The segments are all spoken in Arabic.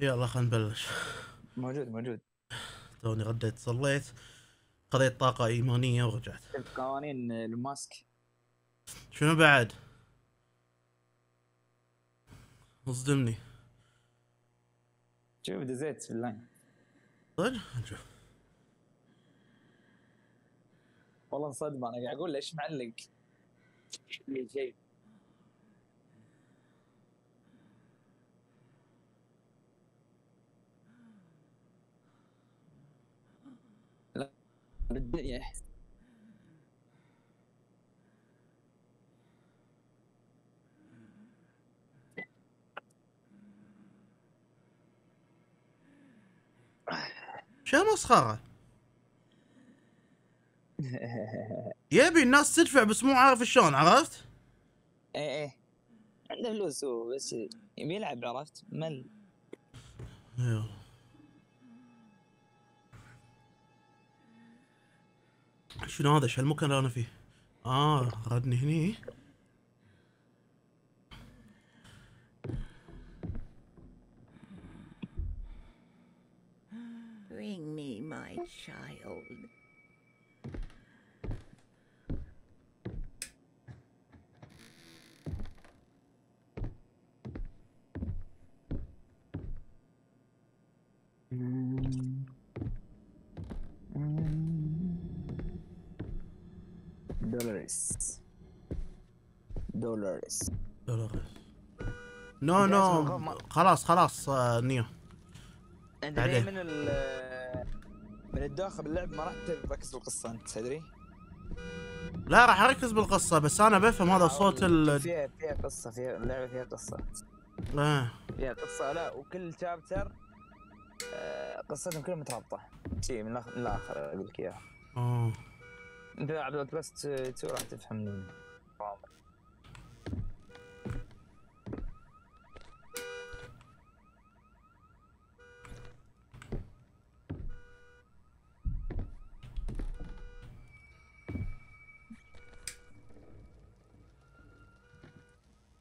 يلا خلينا نبلش. موجود موجود. توني غديت صليت قضيت طاقة إيمانية ورجعت. قوانين ال mask؟ شنو بعد؟ اصدمني. شوف دزيت في ال line صدق؟ نشوف. والله انصدم أنا قاعد أقول ليش معلق؟ شيء لا بالدنيا. شو مسخرة؟ يبي الناس تدفع بس مو عارف شلون عرفت؟ إيه إيه. عنده فلوس بس يبي يلعب عرفت؟ مل. يلا. شنو هذا؟ شو المكان اللي أنا فيه؟ آه ردني هني Bring me my child. دولارز دولارز دولارز نو نو خلاص خلاص آه نيو. أنت من ال من الداخل باللعب ما راح تركز بالقصة أنت تدري؟ لا راح أركز بالقصة بس أنا بفهم هذا صوت ال فيها فيها قصة فيها اللعبة فيها قصة. آه. فيها قصة لا وكل شابتر آه، قصتهم كلها مترابطة. شيء من الآخر من الآخر أقول لك إياها. انت لعب اوت بس 2 راح تفهمني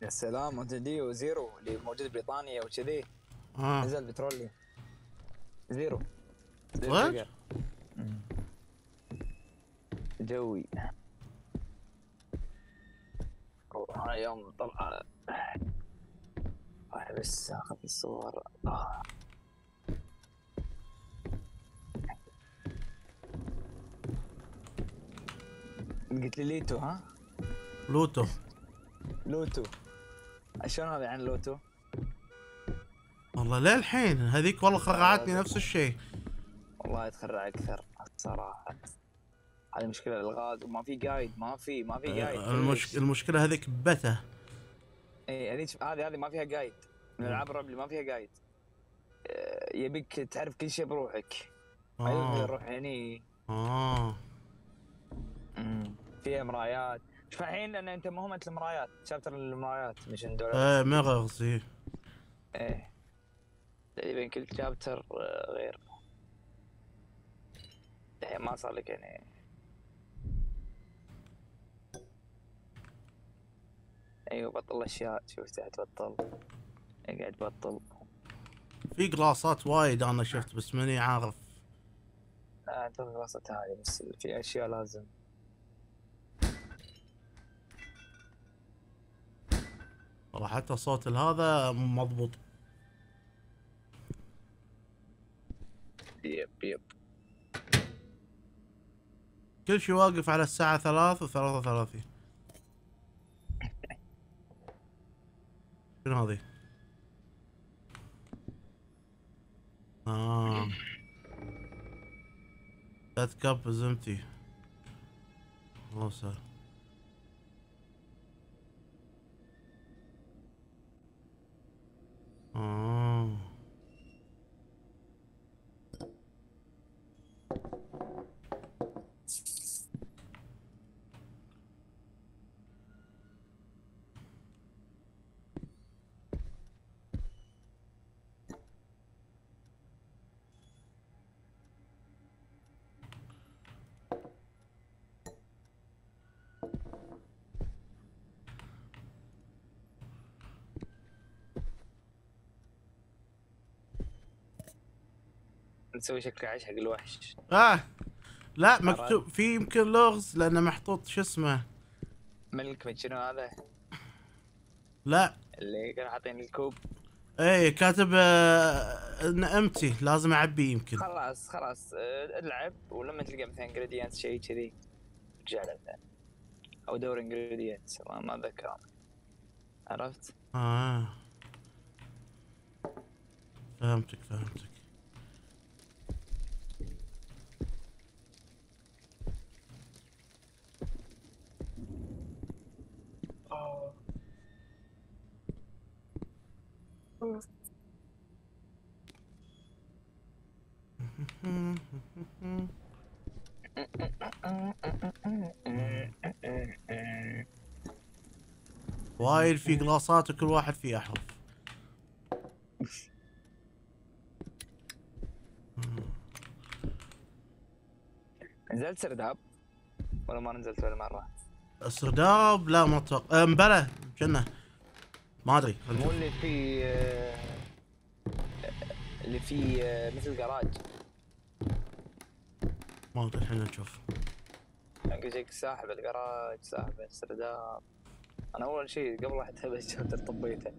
يا سلام أنت دي وزيرو اللي موجود بريطانيا وكذي. آه. نزل بترولي. زيرو. زيرو. جوي والله يوم طلع أنا بس اخذ الصور آه. قلت لي ليتو ها؟ لوتو. لوتو. شلون هذا عن لوتو؟ والله للحين هذيك والله خرعتني نفس الشيء. والله يتخرع أكثر الصراحه هذه مشكلة الالغاز وما في guide ما في ما في guide آه، المش... المشكلة هذيك بتا اي هذيك هذه هذه ما فيها guide من العاب اللي ما فيها guide آه، يبيك تعرف كل شيء بروحك. ما آه. نروح هني. آه. فيها مرايات. شوف الحين ان أنت مهمة المرايات شابتر المرايات مش دولار. إيه ميررز إيه. إيه تقريبا كل شابتر آه، غير. الحين ما صار لك يعني. أيوه بطل أشياء. شوف تحت بطل قاعد بطل في قلاصات وايد أنا شفت بس ماني عارف. لا أنت الوسط هذه بس في أشياء لازم. والله حتى صوت هذا مضبوط. يب يب. كل شيء واقف على الساعة ثلاث وثلاثة وثلاثين شنو هذي؟ آه That cup is empty. الله سهل نسوي شكل عيش حق الوحش. آه. لا مكتوب في يمكن لغز لأنه محطوط شو اسمه؟ ملك من شنو هذا؟ لا. اللي كانوا حاطين الكوب. إيه كاتب آه empty لازم اعبيه يمكن. خلاص خلاص آه، العب ولما تلقى مثلا ingredients شيء كذي رجع له. أو دور ingredient ما ما اتذكر عرفت؟ آه. فهمتك فهمتك. وايد في قلاصات وكل واحد فيه احرف نزلت سرداب؟ ولا ما نزلت ولا مرة؟ السرداب لا ما أتوقع. أم بلى كنا ما أدري. مو اللي في اللي في مثل جراج ما أدري الحين نشوف. لك ساحب الجراج ساحب السرداب. أنا أول شيء قبل لا اتهب الشابتر طبيته.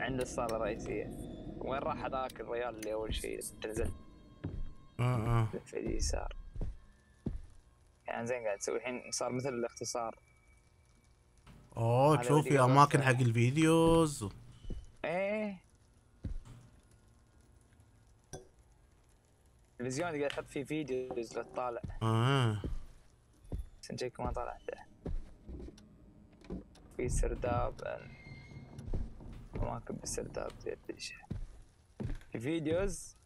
عند الصالة الرئيسية. وين راح هذاك الريال اللي أول شيء تنزل؟ آه آه. في اليسار. يعني زين قاعد تسوي الحين صار مثل الاختصار. أوه تشوف في أماكن. حق الفيديوز. إيه. التلفزيون قاعد تحط فيه videos لا تطالع آه. بس نجيك ما طلعته في سرداب اماكن بالسرداب زي الدشة في videos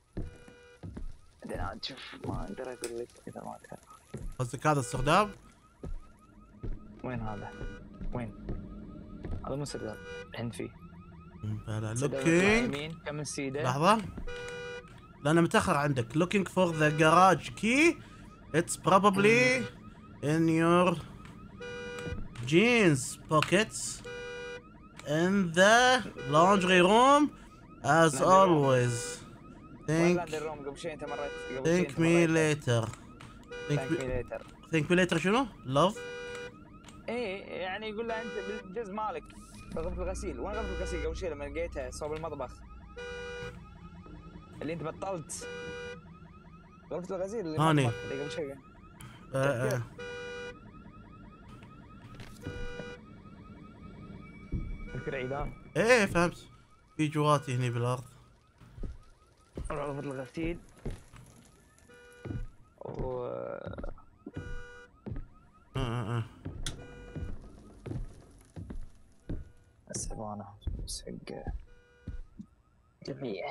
بعدين عاد شوف ما أقدر أقول لك اذا ما كان قصدك هذا السرداب وين هذا؟ وين؟ هذا مو سرداب الحين فيه يمين كم لحظة لأنه متأخر عندك looking. for the garage key. It's probably in your jeans pockets. In the laundry room as always. Think think me later. Think Thank me, later. Think me later شنو؟ Love? إيه يعني يقول له أنت بالجزء مالك. بغرفة الغسيل. وين غرفة الغسيل؟ قبل شوي لما لقيتها صوب المطبخ. اللي أنت بطلت. غرفة الغسيل اللي هاني. اللي قبل شوي تذكر عيدان. إيه فهمت. في جواتي هني بالأرض. غرفة الغسيل. و آه آه آه. السبانة بس حق جميع.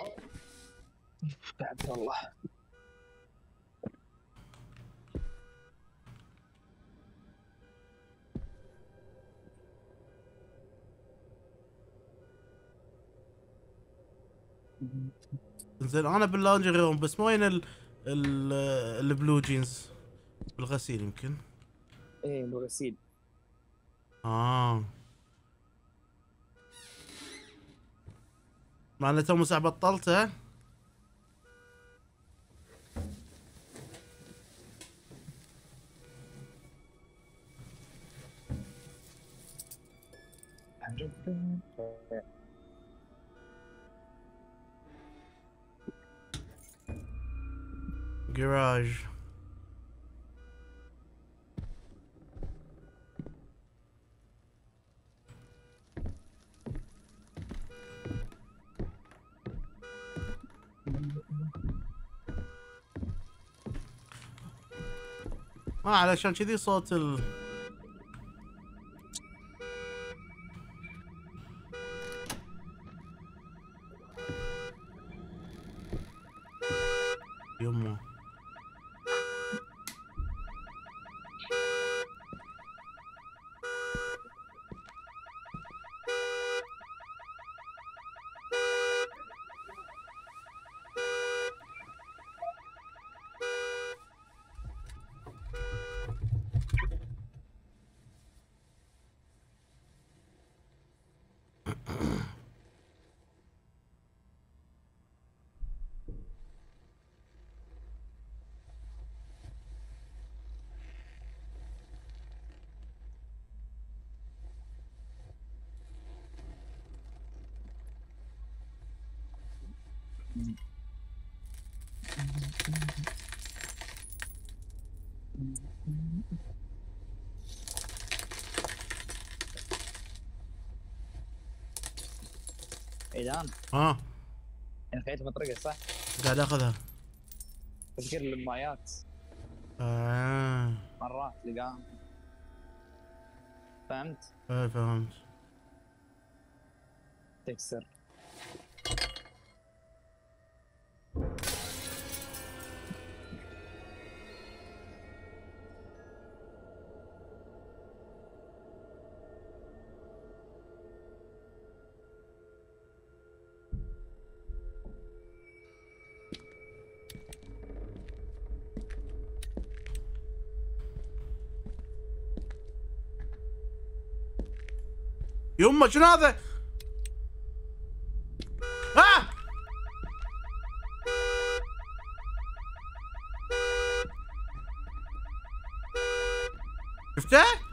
بعد والله زين أنا باللاونجري روم بس وين ال ال البلو جينز؟ بالغسيل يمكن. إيه الغسيل آه. معناته مسح بطلته جراج ما علشان كذي صوت ال يمه. ايدان ها. يعني خليت مطرقة صح؟ قاعد آخذها. تذكر المايات آه. مرات لقاهم. فهمت؟ إيه فهمت. تكسر. يمه شنو هذا؟ آه! شفته؟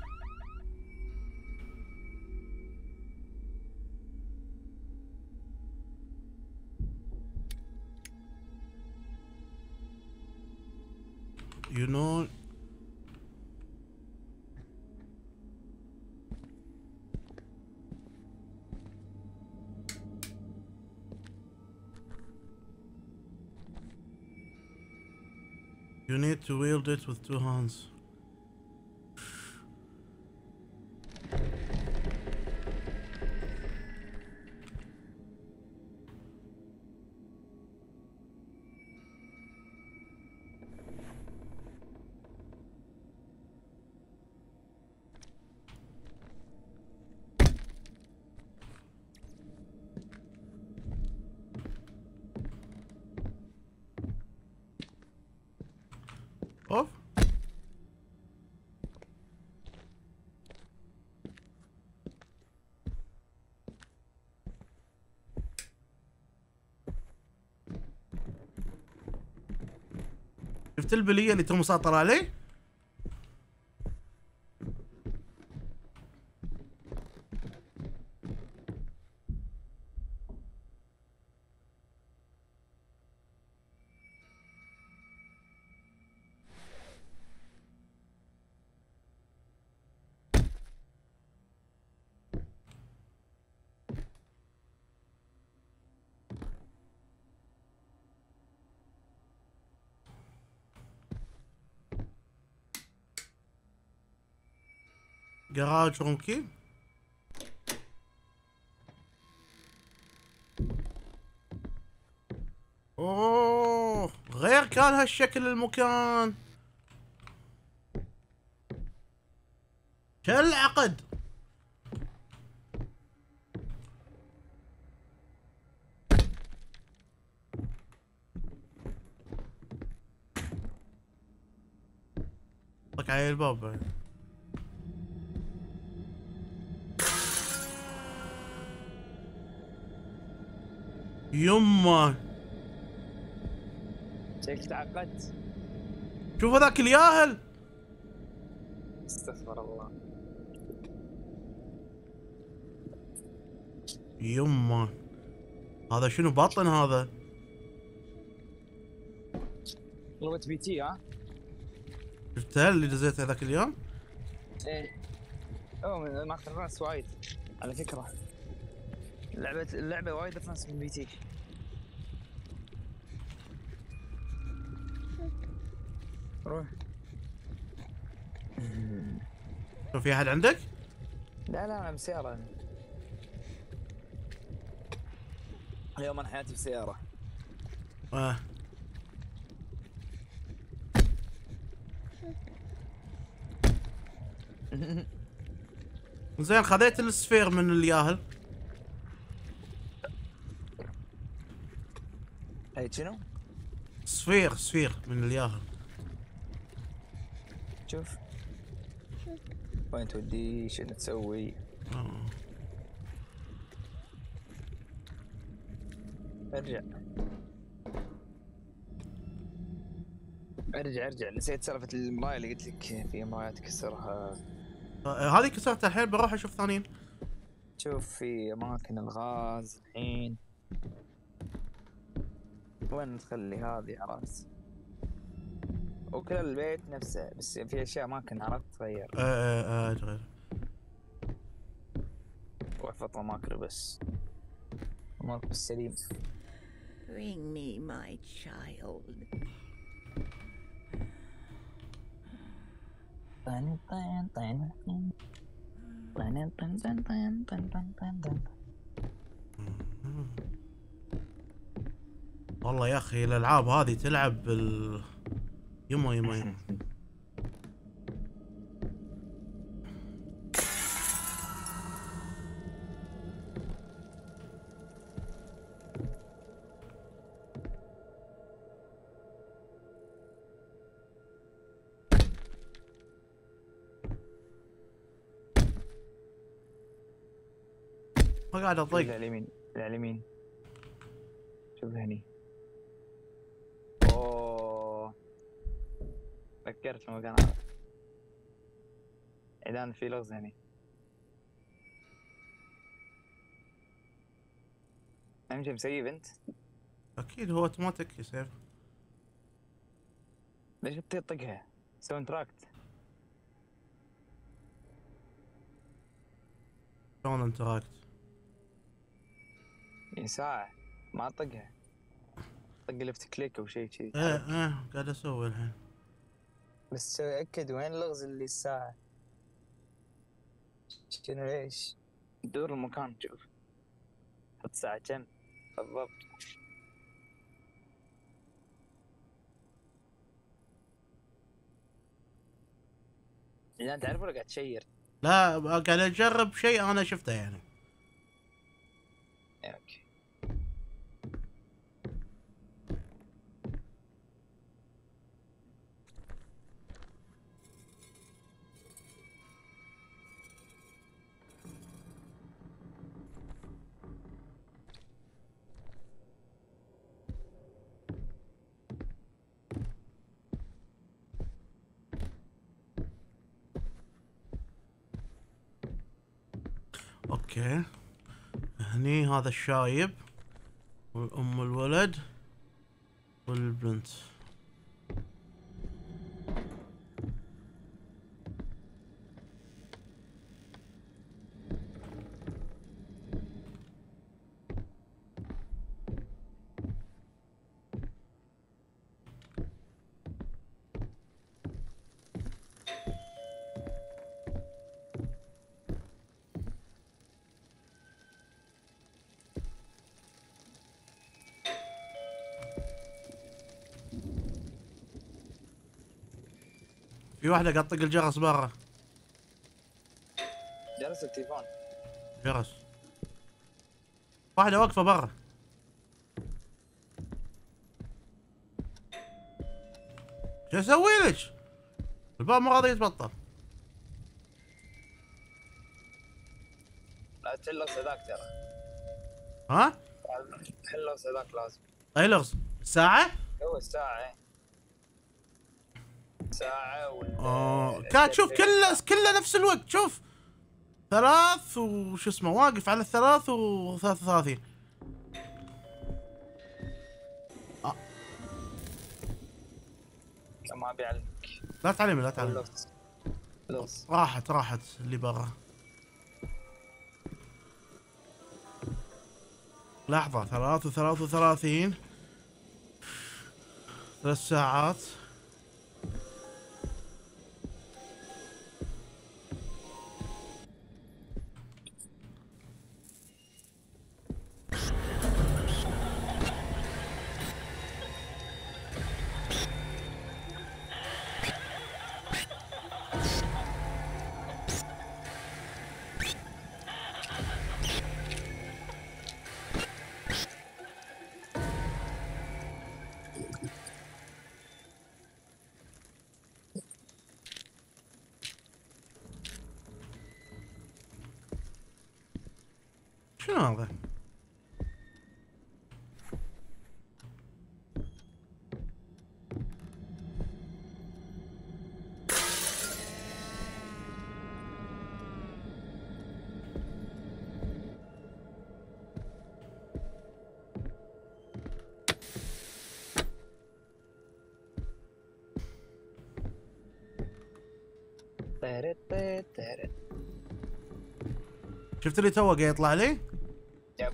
You need to wield it with two hands. شفت البلية اللي تو مسيطرة عليه؟ جراج كي أوه غير كان هالشكل المكان. كل عقد. طق علي الباب بعد. يمه شكلك تعقدت. شوف هذاك الياهل. استغفر الله. يمه هذا شنو بطن هذا؟ طلبة PT ها؟ شفتها اللي دزيتها ذاك اليوم؟ إيه. أوه ما اختار ناس وايد على فكرة. اللعبة اللعبة وايد reference من PT روح. شوف في أحد عندك؟ لا لا أنا بسيارة. اليوم أنا حياتي بسيارة. آه. زين خذيت السفير من الياهل. هاي شنو؟ سفير سفير من الياهل شوف. وين تودي شنو تسوي؟ آه. ارجع. ارجع ارجع. نسيت سالفة المراية اللي قلت لك في مراية تكسرها. هذه كسرتها الحين بروح أشوف ثانيين. شوف في أماكن الغاز الحين. وين تخلي هذه عرفت؟ وكل البيت نفسه بس في أشياء ما كان عرفت؟ تغير. إيه إيه إيه تغير. واحفظ اماكن بس. اماكن السليم Bring me my child. طن طن طن طن. طن طن طن طن طن طن طن. طن. والله يا أخي الألعاب هذه تلعب بال يما يما يما ما قاعد على اليمين على اليمين شوف هني. فكرت في مكان هذا اذا في لغز هني أمشي مسيب أنت؟ أكيد هو أوتوماتيك يا سيف. ليش بتطقها؟ ساوند تراكت. شلون interact يعني ساعة. ما أطقها. طق left click أو شيء كذي. إيه إيه قاعد أسوي الحين. بس تأكد وين اللغز اللي الساعة شنو ليش؟ دور المكان شوف. حط ساعة كم؟ بالضبط. إذا تعرف ولا قاعد تشير؟ لا قاعد أجرب شيء أنا شفته يعني. أوكي. هني هذا الشايب والأم الولد والبنت. واحدة قاعد تطق الجرس برا. جلس التليفون. جرس. واحدة واقفة برا. شو أسوي لك؟ الباب مو راضي يتبطل. لا تحل لغز هذاك ترى. ها؟ تحل لغز هذاك لازم. أي لغز؟ الساعة؟ هو الساعة ساعة وال آه كانت شوف كله كله نفس الوقت شوف. ثلاث وش اسمه واقف على الثلاث وثلاث وثلاثين. ما أبي أعلمك. لا تعلمي لا لغز راحت راحت اللي برا. لحظة ثلاث وثلاث وثلاثين ثلاث ساعات. شفت اللي توه قاعد يطلع لي؟ يب.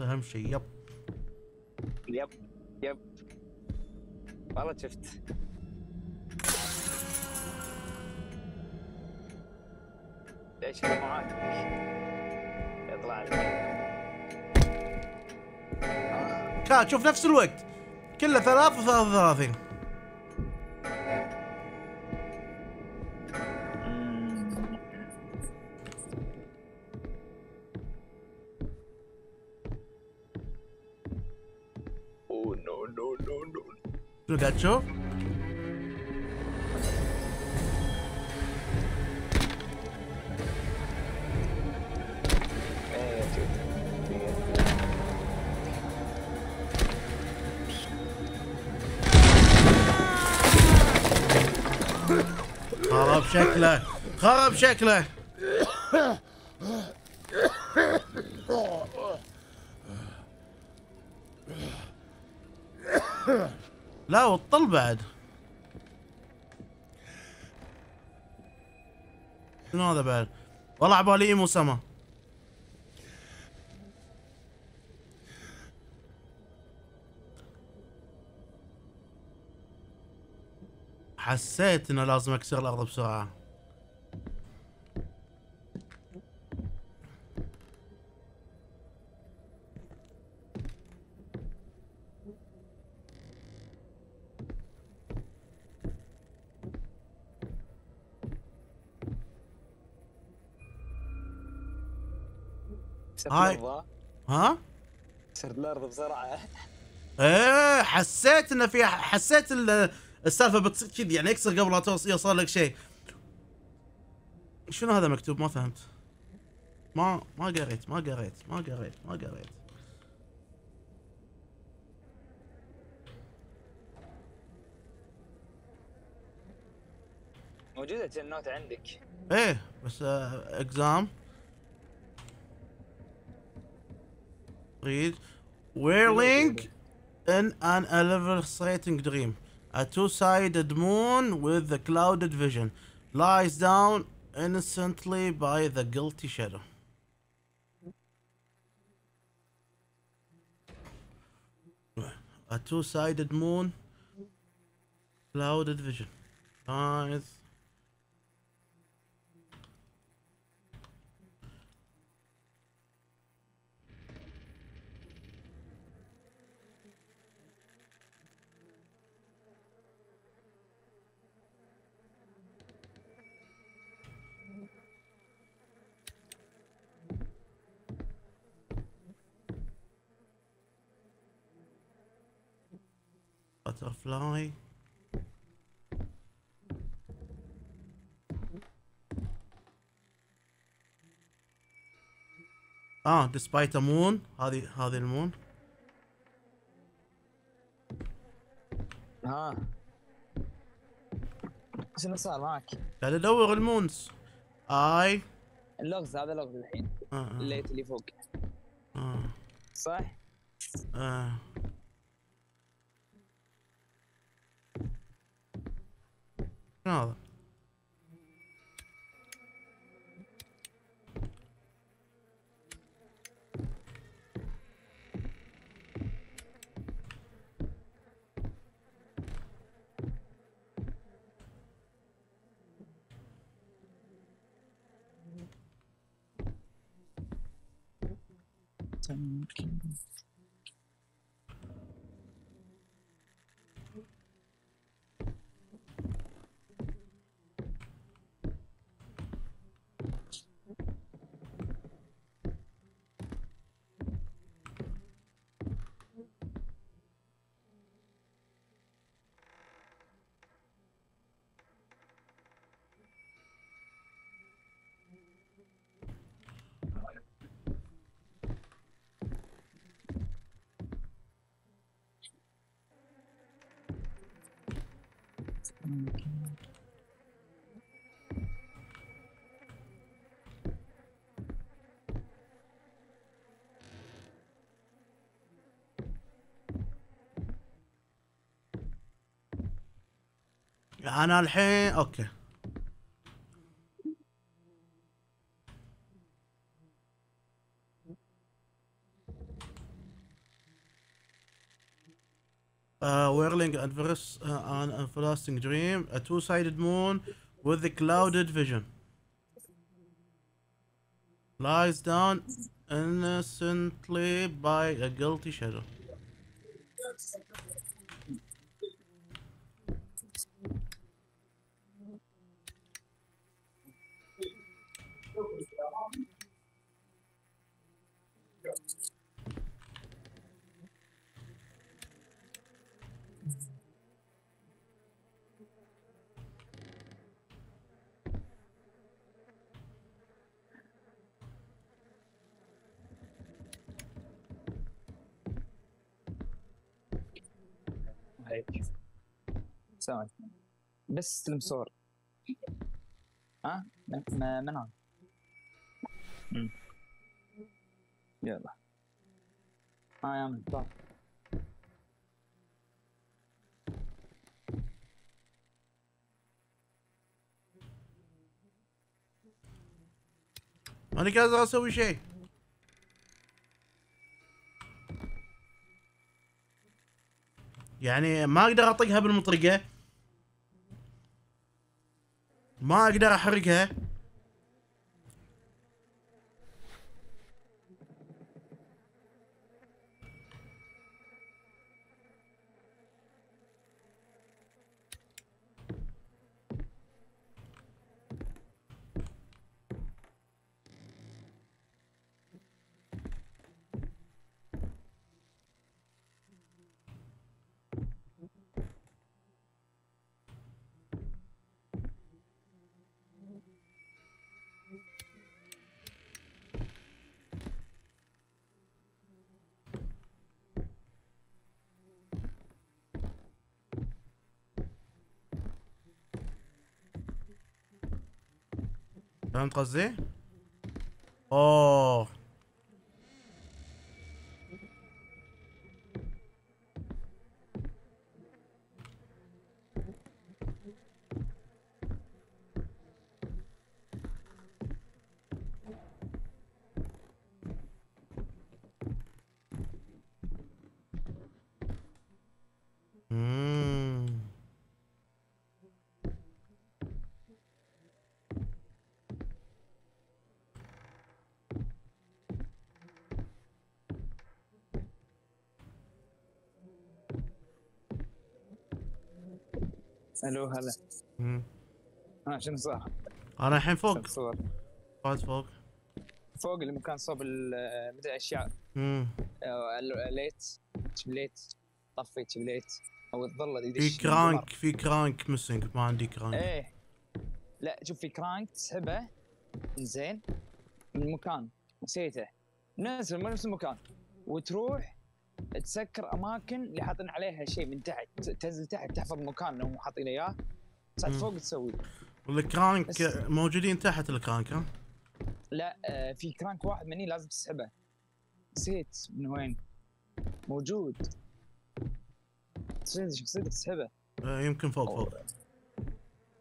أهم شيء يب. يب يب. والله شفت. ليش أنا معاك يطلع لي. كان شوف نفس الوقت. كله ثلاث وثلاث وثلاثين. شنو قاعد تشوف؟ إيه لا والطل بعد. شنو هذا بعد؟ والله عبالي إيمو سما. حسيت إنه لازم أكسر الأرض بسرعة. هاي. ها؟ كسرت الأرض بسرعة. إيه حسيت انه في حسيت ال- السالفة بتصير كذي يعني يكسر قبل لا توصل يوصل لك شيء. شنو هذا مكتوب؟ ما فهمت. ما ما قريت ما قريت ما قريت ما قريت. موجودة النوت عندك. إيه بس اكزام read whirling in an illustrating dream. A two-sided moon with the clouded vision lies down innocently by the guilty shadow. A two-sided moon clouded vision lies butterfly آه a moon. هذه هذه ال moon. ها شنو صار معك؟ قاعد أدور ال moons. اي اللغز هذا لغز الحين. آه آه. ال light اللي فوق. آه. صح؟ آه. شنو أنا الحين أوكي Uh, whirling adverse uh, an everlasting dream, a two-sided moon with a clouded vision. Lies down innocently by a guilty shadow. هيك سوي بس المسور ها؟ من هون. يلا. ها يا من طار ماني قادر أسوي شيء. يعني ما أقدر أطقها بالمطرقة. ما أقدر أحرقها. فهمت قصدي؟ اوه ألو هلا. مم. ها شنو صار؟ أنا الحين فوق. الصور؟ قاعد فوق. فوق المكان صوب مدري اشياء مم. آه، ليت. شبليت طفيت شبليت أو تظل في كرانك في كرانك مسنج ما عندي كرانك. إيه. لا شوف في كرانك تسحبه زين من مكان. نسيته. نفس من نفس المكان. وتروح تسكر أماكن اللي حاطين عليها شيء من تحت تنزل تحت تحفظ مكان هم حاطين اياه تصعد. فوق تسوي. وال crank موجودين تحت ال crank ها؟ لا آه في crank واحد مني لازم تسحبه. نسيت من وين. موجود. شخصيتك تسحبه. آه، يمكن فوق فوق.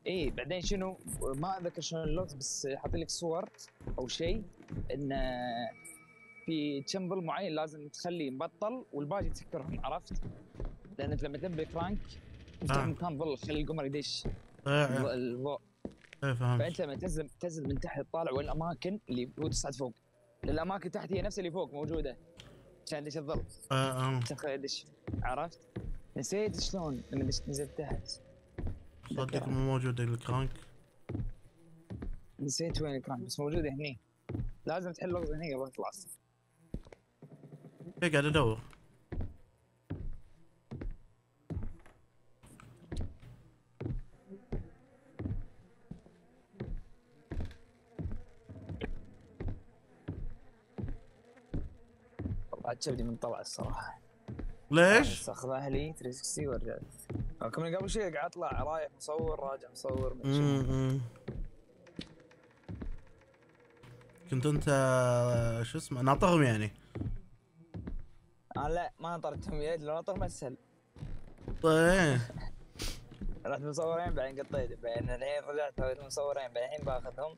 إيه بعدين شنو؟ ما اتذكر شلون اللغز بس حاطين لك صور أو شيء إن في تشمبل معين لازم تخليه مبطل والباقي تسكرهم عرفت؟ لأن أنت لما تنبي كرانك تفتح آه. مكان ظل تخلي القمر يدش. إيه الض- إيه الضوء. إيه فهمت. فأنت لما تنزل تنزل من تحت تطالع وين؟ الأماكن اللي هو تصعد فوق. الأماكن تحت هي نفس اللي فوق موجودة. عشان يدش الظل. آه، آه. تخيل يدش. عرفت؟ نسيت شلون لما نزلت تحت. صدق مو موجود الكرانك. نسيت وين الكرانك بس موجوده هني. لازم تحل لغز هني قبل إيه قاعد ادور طلعت شبدي من طلع الصراحة. ليش؟ بس اخذها لي 360 ورجعت من قبل شيء قاعد اطلع رايح مصور راجع مصور. كنت أنت شو اسمه ناطرهم يعني. أنا لا ما نطرتهم يد لو نطر اسهل طيب. رحت مصورين بعدين قطيت بعدين الحين رجعت سويت مصورين بعدين الحين باخذهم.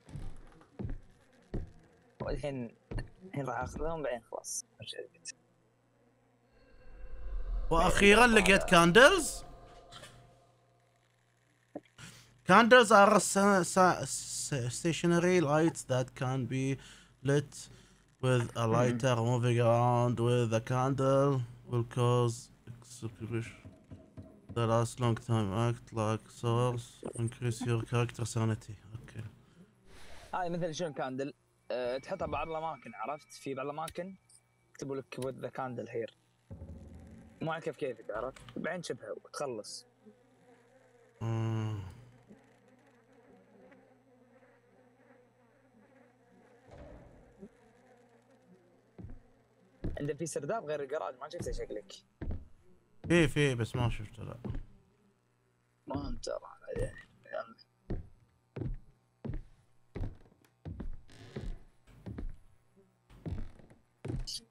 والحين الحين راح أخذهم بعدين خلاص. وأخيرا لقيت كاندلز. Candles are sa- sa- sa- stationary lights that can be lit with a lighter moving around with a candle will cause execution that last long time act like source increase your character sanity okay هاي مثل شنو كاندل أه تحطها بعض الاماكن عرفت في بعض الاماكن يكتبوا لك with the candle here على كيف كيفك عرفت بعدين شبهه وتخلص آه. عنده في سرداب غير الجراج ما شفته شكلك. في في بس ما شفته لا. ما انت بعدين.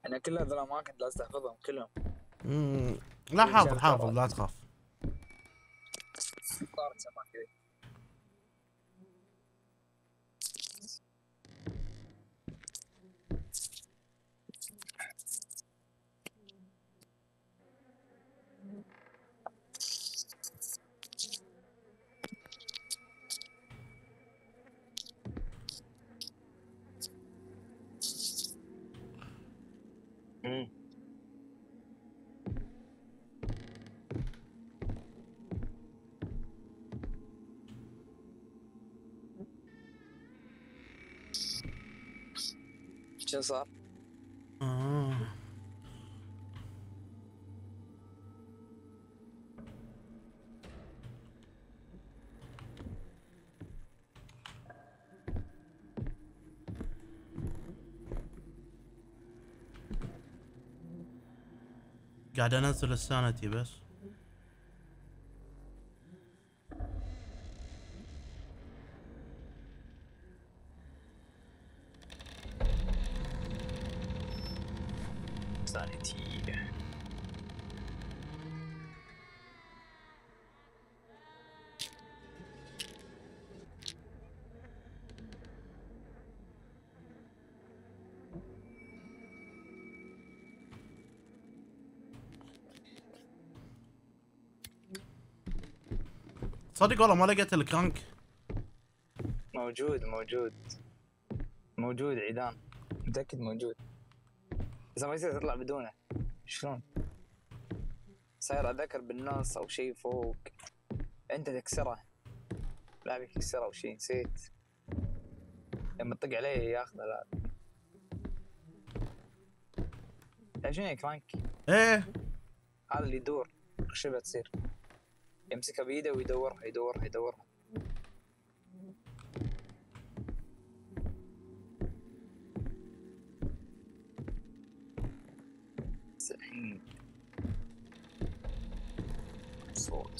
أنا كل هذول الاماكن لازم تحفظهم كلهم. مم. لا حافظ حافظ لا تخاف صارت سماك كذي مم. شو صار؟ قاعد انزل السانتي بس صدق والله ما لقيت الكرانك موجود موجود. موجود عيدان متأكد موجود. بس ما يصير تطلع بدونه. شلون؟ صاير أذكر بالنص أو شيء فوق. أنت تكسره. لا بيك يكسره أو شيء نسيت. لما تطق عليه ياخذه لا. تعرف شنو كرانك؟ إيه. هذا اللي يدور. شبه تصير يمسكها بيده ويدورها يدورها يدورها بس الحين صوت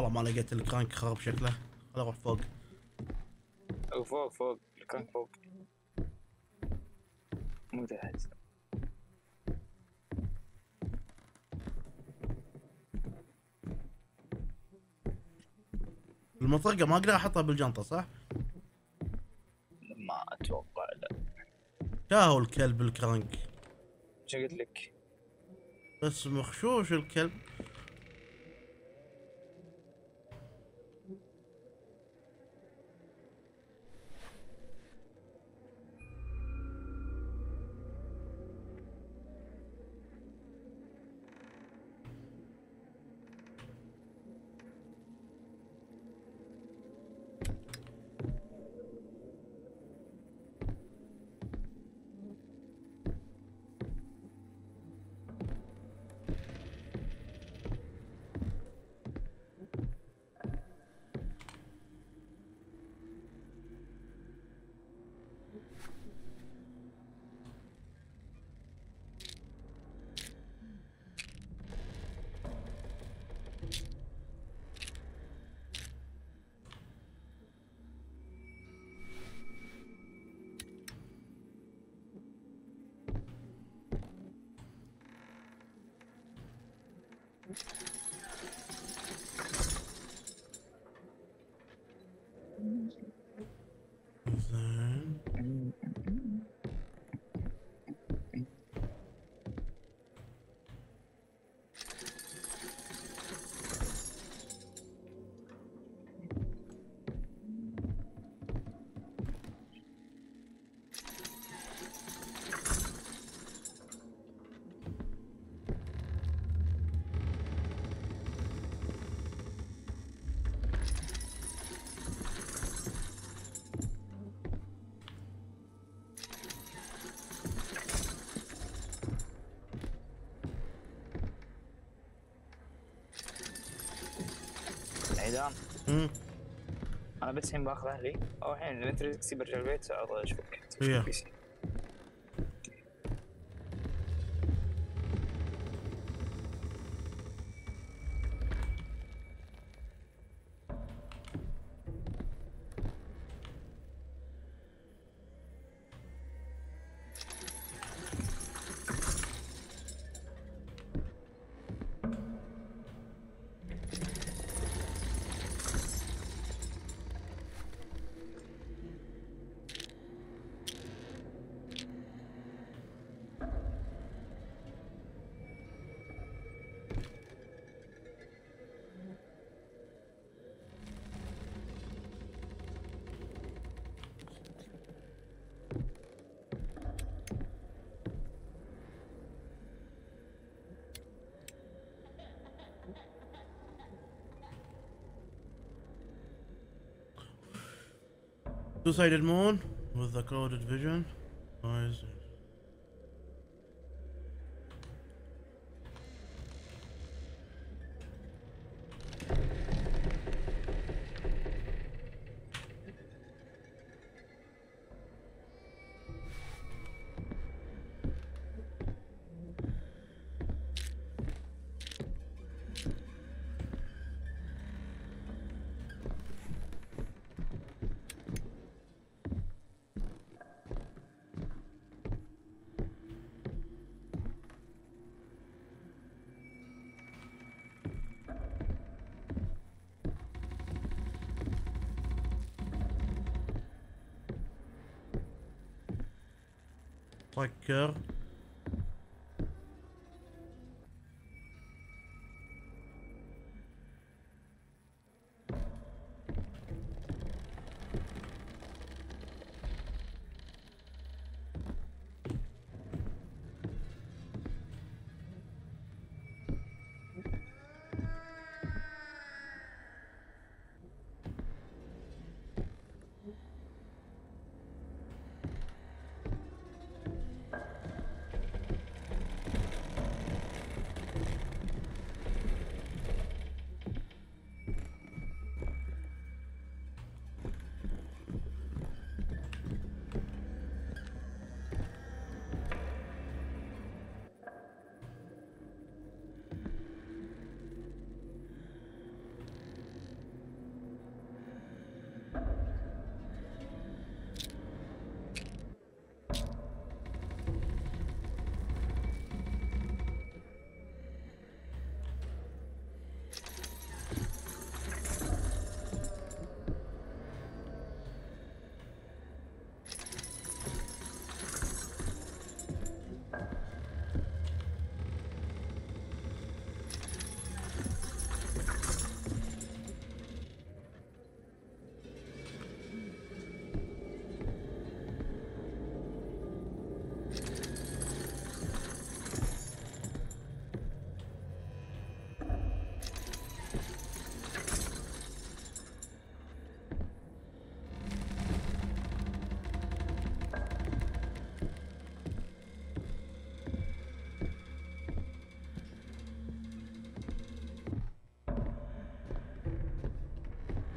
والله ما لقيت الكرانك خرب شكله. خل أروح فوق. أو فوق فوق. كان فوق. مو تحت المطرقة ما أقدر أحطها بالجنطة صح؟ ما أتوقع لا. كاهو الكلب الكرانك. شو قلت لك؟ بس مخشوش الكلب. أنا بس الحين باخذ أهلي. أو الحين الانتركسي برجع البيت اقعد اشبك إيه. اشبك بي سي Two-sided moon with the coded vision. فكر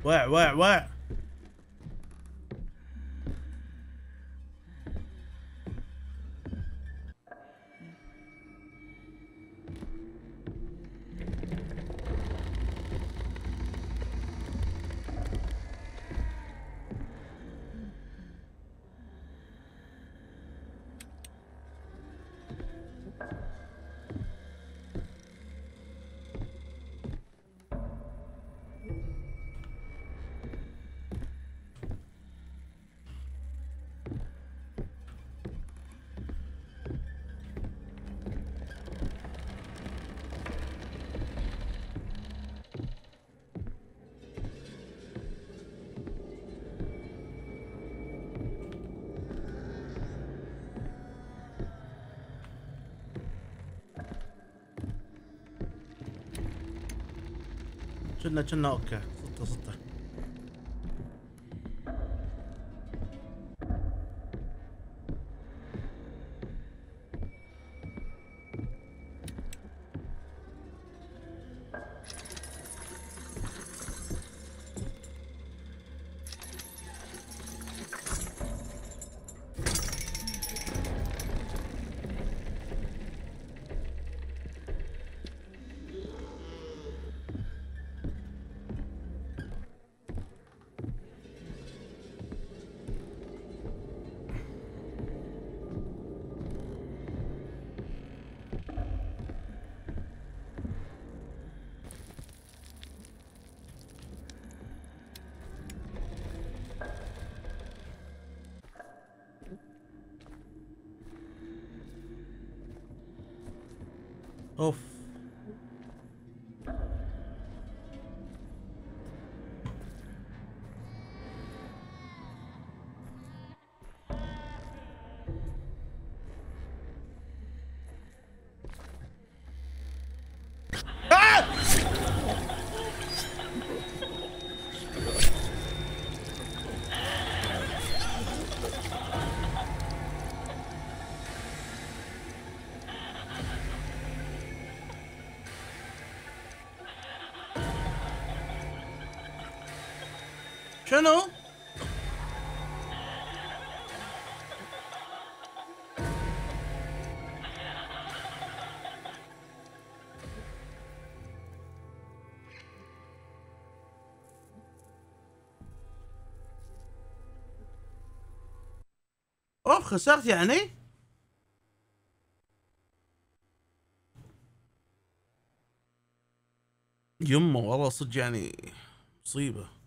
What, what, what? كنا كنا أوكي سته سته شنو؟ أوف خسرت يعني؟ يمه والله صدق يعني مصيبة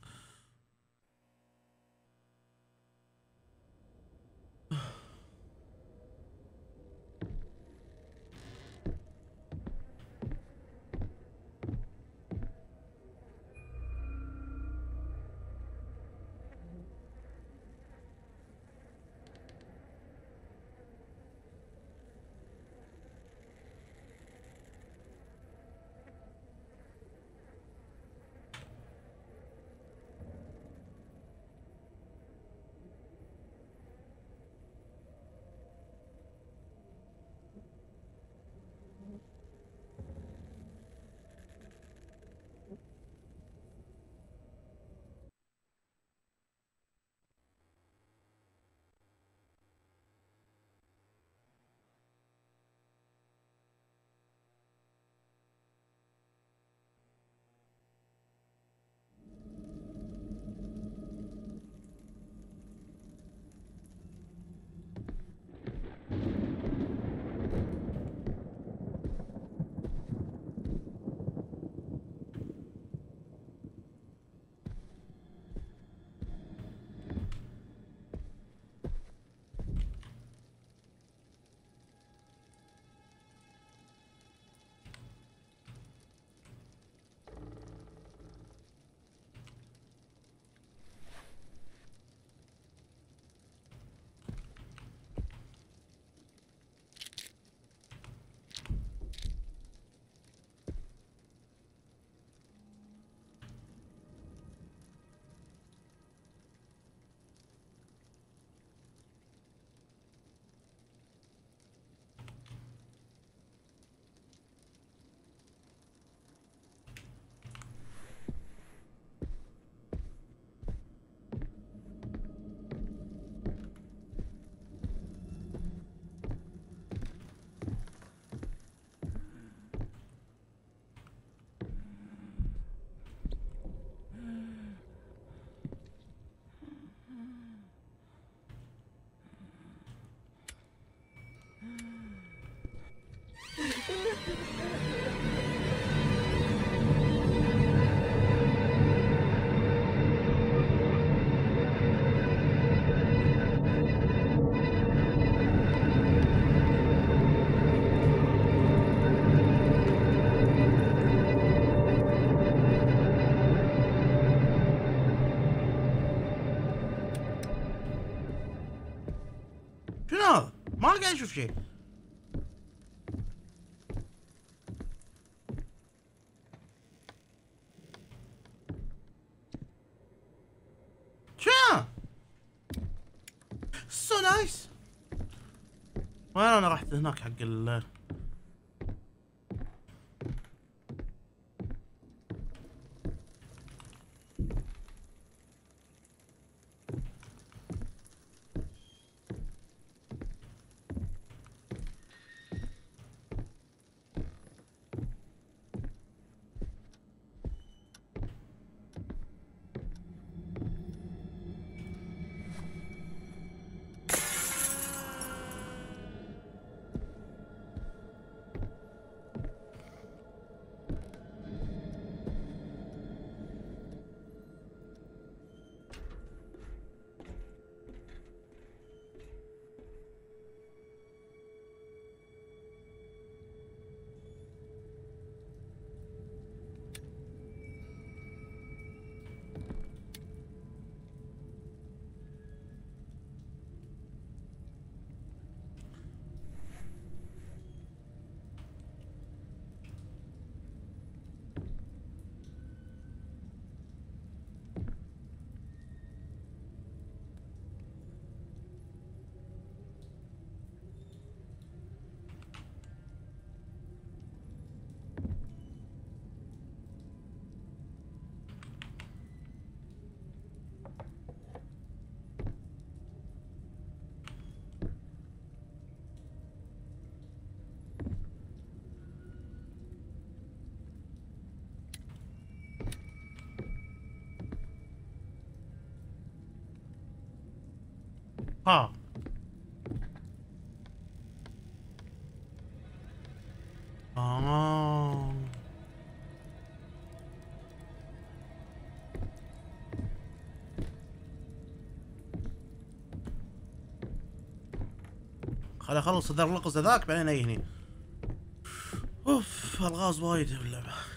dalga geçmiş şey. So nice. وين انا رحت هناك حق ال ها. آه. خل اخلص ذا اللغز ذاك بعدين اجيني أوف الغاز وايد باللعبه خرب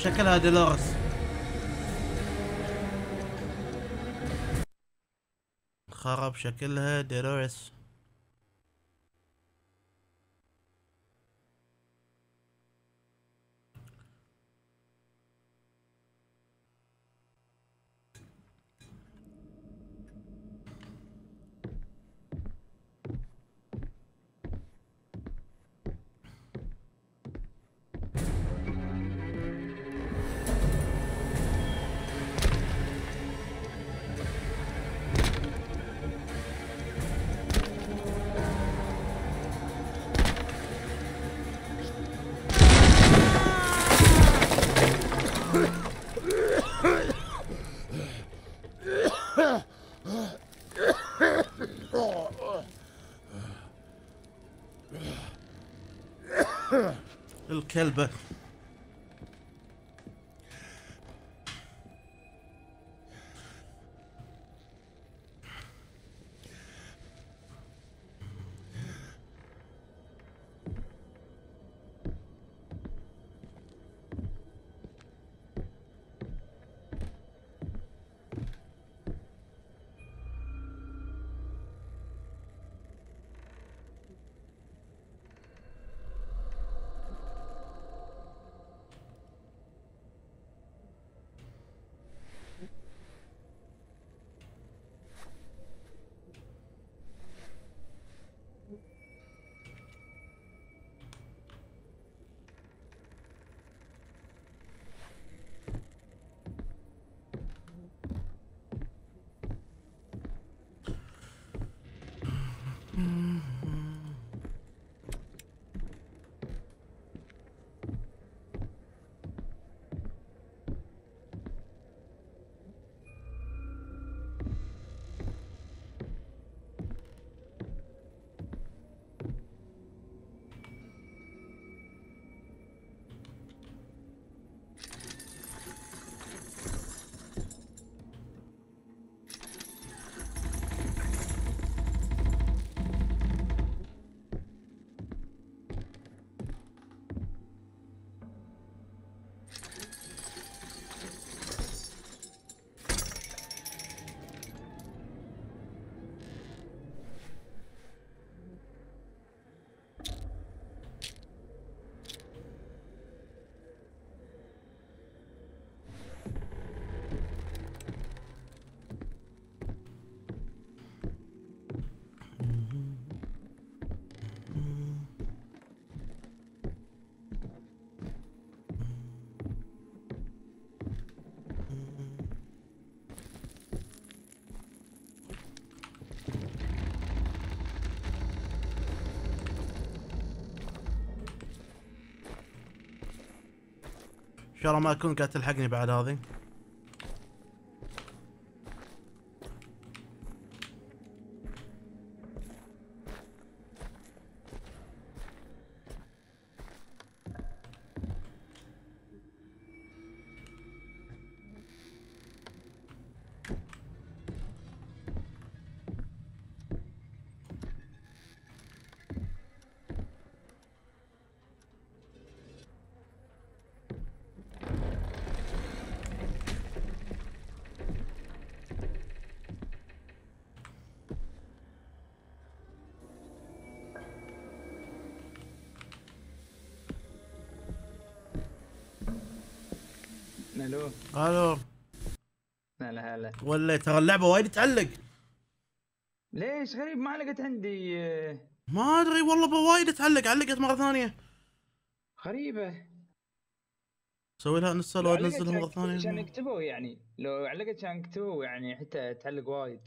شكلها دولورس خرب شكلها دولورس الكلبة شاء الله ما أكون قاعد تلحقني بعد هذه. ألو هلا هلا. ولا ترى اللعبة وايد تعلق. ليش؟ غريب ما علقت عندي آه، ما أدري والله وايد تعلق. علقت مرة ثانية. غريبة. سوي لها uninstall علقت وانزلها مرة عشان ثانية. يكتبوا يعني. لو علقت عشان يكتبوا يعني حتى تعلق وايد.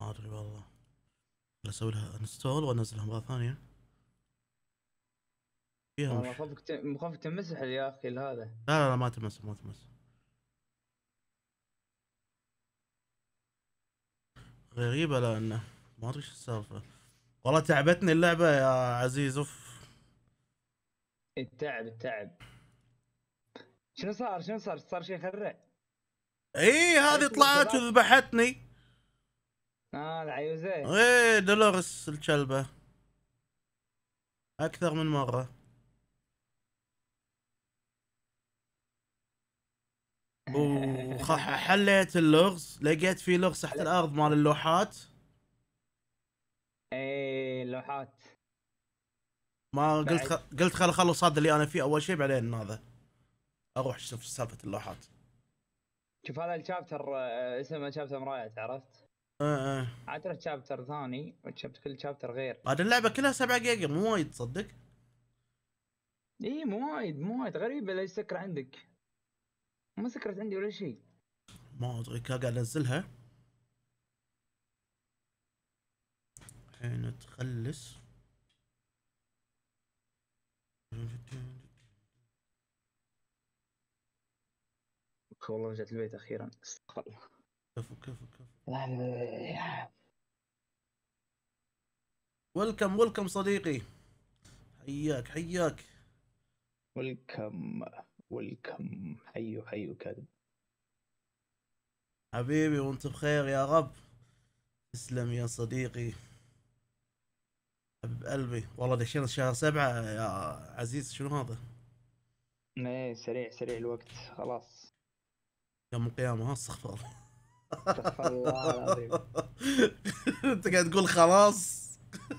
ما أدري والله. أسوي لها uninstall وأنزلها مرة ثانية. فيها مش... ت- خوفك تمسح يا أخي هذا. لا لا لا ما تمس ما تمس غريبة لأنه ما أدري شو السالفة. والله تعبتني اللعبة يا عزيز أوف. التعب التعب شنو صار؟ شنو صار؟ صار شيء خرع؟ إي هذه طلعت؟ وذبحتني. آه العيوزة. إي دولوريس الكلبة. أكثر من مرة. وحليت اللغز لقيت في لغز تحت الأرض مال اللوحات إيه اللوحات ما قلت بعد. خ... قلت خل أخلص هذا اللي أنا فيه أول شيء بعدين هذا أروح أشوف سالفة اللوحات شوف هذا الشابتر آه، اسمه شابتر مرايات عرفت؟ آه آه. عاد شابتر ثاني كل شابتر غير هذه اللعبة كلها 7 جيجا مو وايد تصدق اي مو وايد مو وايد غريبة ليش سكر عندك؟ ما سكرت عندي ولا شيء. ما ادري كا قاعد أنزلها. الحين تخلص والله رجعت البيت أخيرا. استغفر الله. كفو كفو كفو. ويلكم ويلكم صديقي. حياك حياك. ويلكم ويلكم. حيو حيو كذب حبيبي وأنت بخير يا رب. تسلم يا صديقي. حبيب قلبي. والله دشينا شهر سبعة يا عزيز. شنو هذا؟ إيه سريع سريع الوقت. خلاص. يوم القيامة ها استغفر الله. استغفر الله العظيم. أنت قاعد تقول خلاص.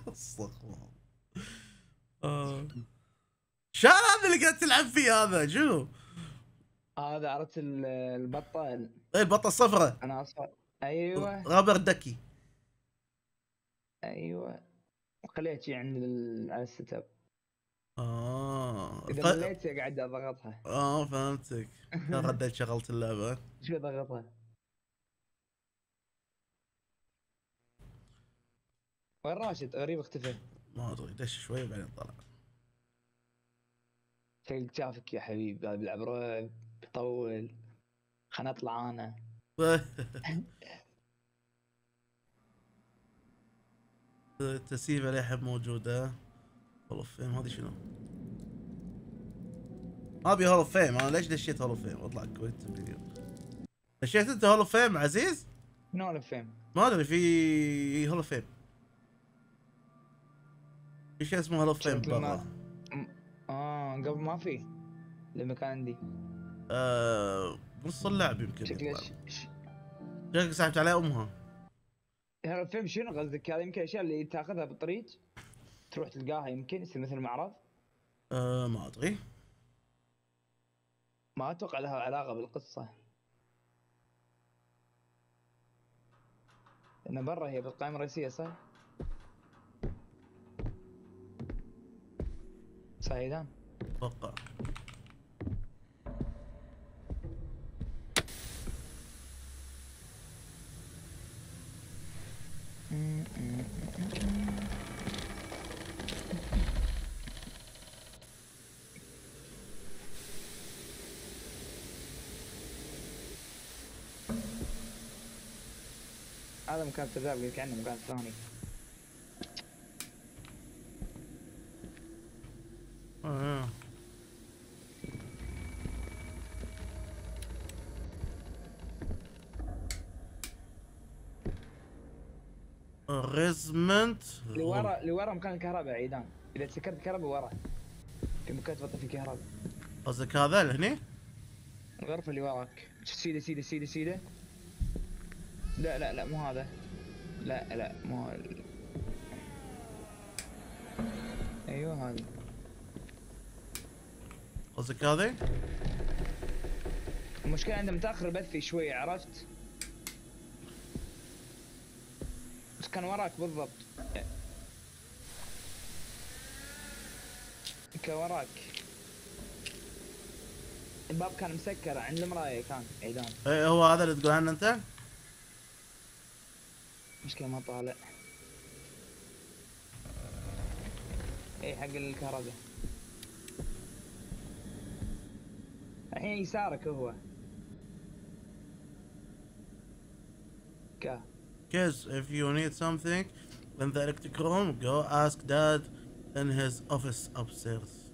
استغفر الله. آه. شو هذا اللي قاعد تلعب فيه هذا شنو؟ هذا عرفت ال- البطة؟ إيه البطة الصفراء. أنا اصفر أيوه. غابر دكي. أيوه. خليت شي عند ال- على الست اب آه. إذا ف... مليت قاعد أضغطها. آه فهمتك. رديت شغلت اللعبة؟ شو أضغطها؟ وين راشد؟ غريب اختفى. ما أدري دش شوي بعدين طلع. شكلك شافك يا حبيبي هذا بيلعب رعب بيطول خلنا اطلع أنا التسييفة للحين موجودة Hall of Fame هذه شنو؟ ما أبي Hall of Fame أنا ليش دشيت Hall of Fame؟ أطلع quit فيديو دشيت أنت Hall of Fame عزيز؟ شنو ولا فهم ما أدري في Hall of Fame في شيء اسمه Hall of Fame برا آه قبل ما في لما كان عندي آه نص اللعب يمكن. شكله شكلك سحبت عليه أمها. هذا الفيلم شنو قصدك؟ هذا يمكن الاشياء اللي تأخذها بالطريق تروح تلقاها يمكن يصير مثل معرض آه ما أدري. ما أتوقع لها علاقة بالقصة. لأن برا هي بالقائمة الرئيسية صح؟ سعيدا اتوقع هذا مكان التذاب قلت عنه مكان ثاني اللي ورا مكان الكهرباء عيدان. إذا تسكرت الكهرباء ورا. في مكان تبطل فيه كهرباء قصدك هذا اللي هني؟ الغرفة اللي وراك. سيدة سيدة سيدة سيدة. لا لا لا مو هذا. لا لا مو هذا. أيوه هذا. قصدك هذه؟ المشكلة إنه متأخر بثي شوي عرفت؟ بس كان وراك بالضبط. كان وراك. الباب كان مسكر عند المراية كان عيدان. إيه هو هذا اللي تقول عنه أنت؟ مشكلة ما طالع. اي حق الكهرباء. الحين يسارك هو. كا Kids, if you need something in the electric room, go ask dad. In his office upstairs.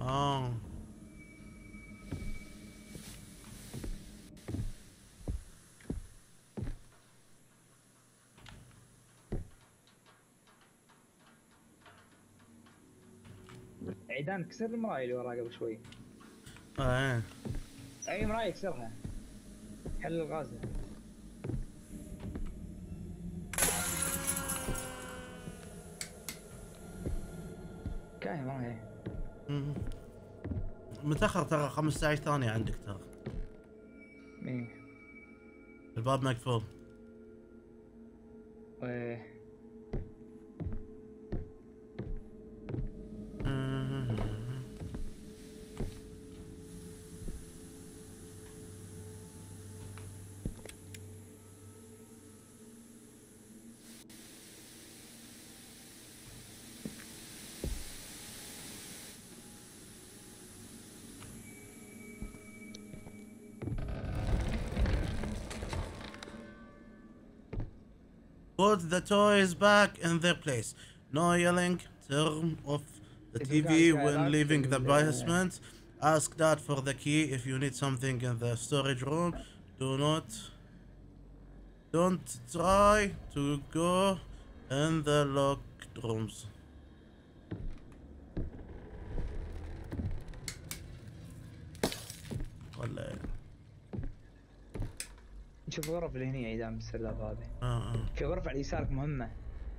Oh. عيدان كسر المراية اللي وراها قبل شوي إيه اي مراية كسرها حل الغاز كاهي مراية مم. متأخر ترى 15 ثانية عندك ترى. إيه الباب مقفول. و- Put the toys back in their place. No yelling. Turn off the TV when leaving the basement. Ask dad for the key if you need something in the storage room. Do not. Don't try to go in the locked rooms. شوف الغرف اللي هني عيدان بالسرداب هذه. آه آه. في غرفة على يسارك مهمة.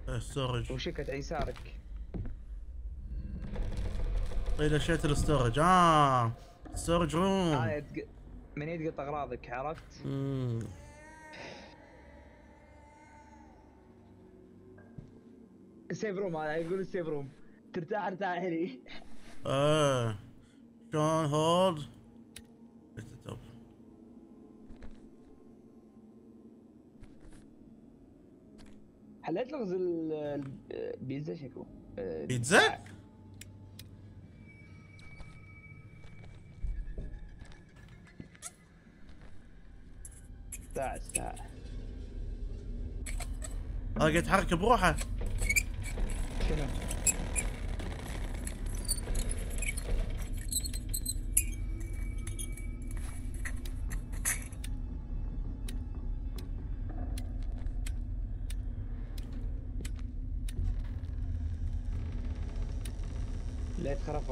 ال storage وشكت على يسارك. إذا شيت ال storage آه storage room تق- من يتقط أغراضك عرفت؟ ال safe room هذا يقول ال safe room. ترتاح ارتاح هني. آه شلون hold حليت لغز ال- ال- البيتزا شكو آه، بيتزا؟ ساعة ساعة هذا قاعد يتحرك بروحة شنو؟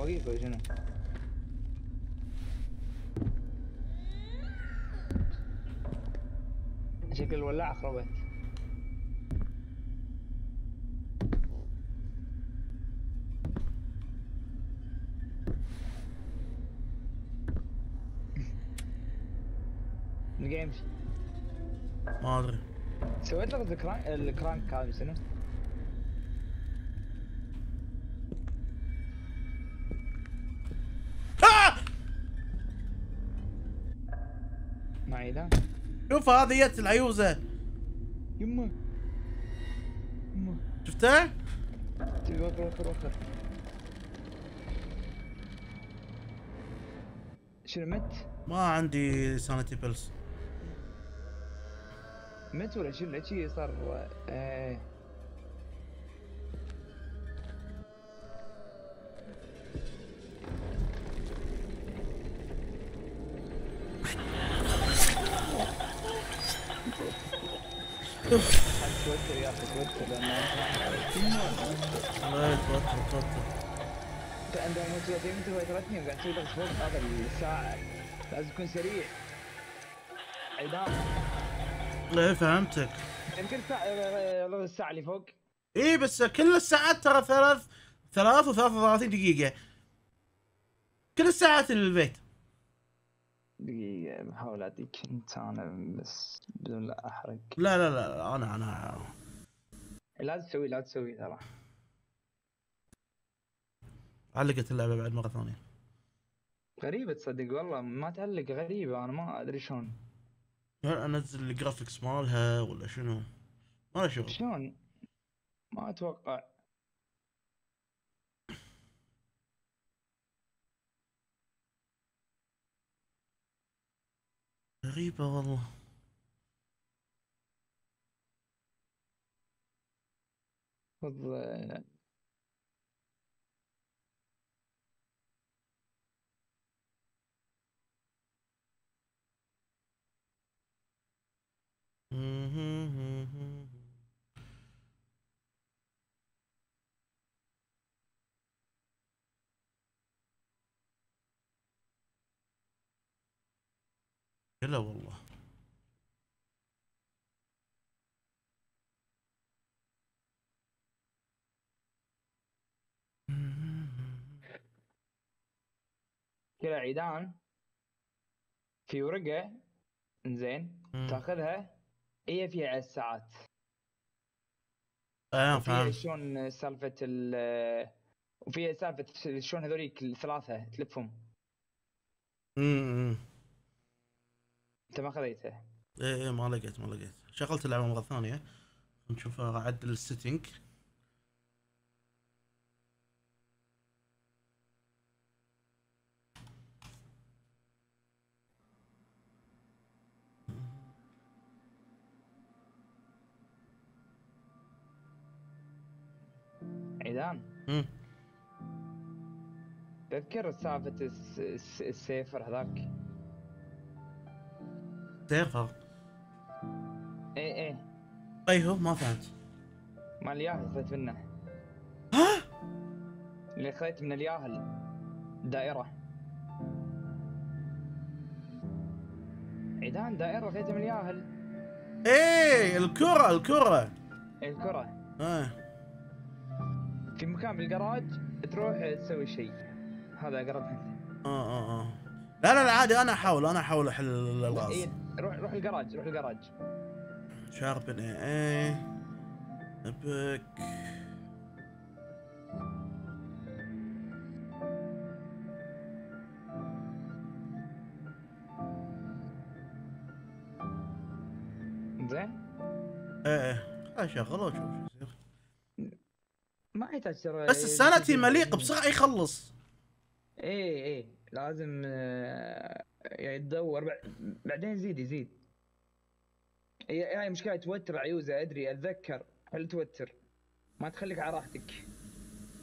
ولا شنو؟ شكل الولاعة خربت نلقى يمشي ما أدري سويت الكرانك الكرانك هذا شنو؟ شوف هذه جت العيوزة. يمه. يمه. شفتها؟ وخر وخر وخر شنو مت؟ ما عندي سانيتي بيلز مت ولا شو شي صار إيه انت عندما موتيفيتين انت وترتني وقاعد تسوي ضغط فوق هذا الساعة لازم تكون سريع. عيدان إيه فهمتك. يمكن ساعة لغز الساعة اللي فوق. إيه بس كل الساعات ترى ثلاث ثلاث وثلاث وثلاثين دقيقة. كل الساعات اللي بالبيت. دقيقة بحاول أعطيك أنت أنا بس بدون لا أحرق. لا لا لا, لا أنا أنا. لا تسوي لا تسوي ترى. علقت اللعبة بعد مرة ثانية. غريبة تصدق والله ما تعلق غريبة أنا ما أدري شلون. أنزل الجرافيكس مالها ولا شنو؟ ما له شغل. شلون؟ ما أتوقع. غريبة والله. خذ لا والله كذا عيدان في ورقة زين. تاخذها هي فيها على الساعات آه فهمت شلون سالفة ال وفيها سالفة شلون هذوليك الثلاثة تلفهم؟ امم أنت ما خذيته؟ إيه إيه ما لقيت ما لقيت. شغلت اللعبة مرة ثانية. نشوف أعدل السيتنج. امم تذكر سالفة الس- الس- السيفر هذاك؟ سيرفر إيه إيه. اي هو ما فهمت. مال الياهل خذيت منه. ها؟ اللي خذيت من الياهل. دائرة. عيدان دائرة خذيتها من الياهل. إيه الكرة الكرة. الكرة. آه في مكان بالجراج تروح تسوي شيء. هذا قربت آه آه آه. لا لا لا عادي أنا أحاول أنا أحاول أحل الالغاز إيه روح روح الجراج روح الجراج شاربن إيه إيه ابك زين؟ إيه إيه. خلاص شغله وشوف شو يصير ما يحتاج ترى بس السنتي مليق بسرعة يخلص. إيه إيه. لازم آه، يعني تدور. بع- بعدين يزيد يزيد. هي هاي مشكلة توتر عيوزة. أدري أتذكر. هل توتر؟ ما تخليك على راحتك.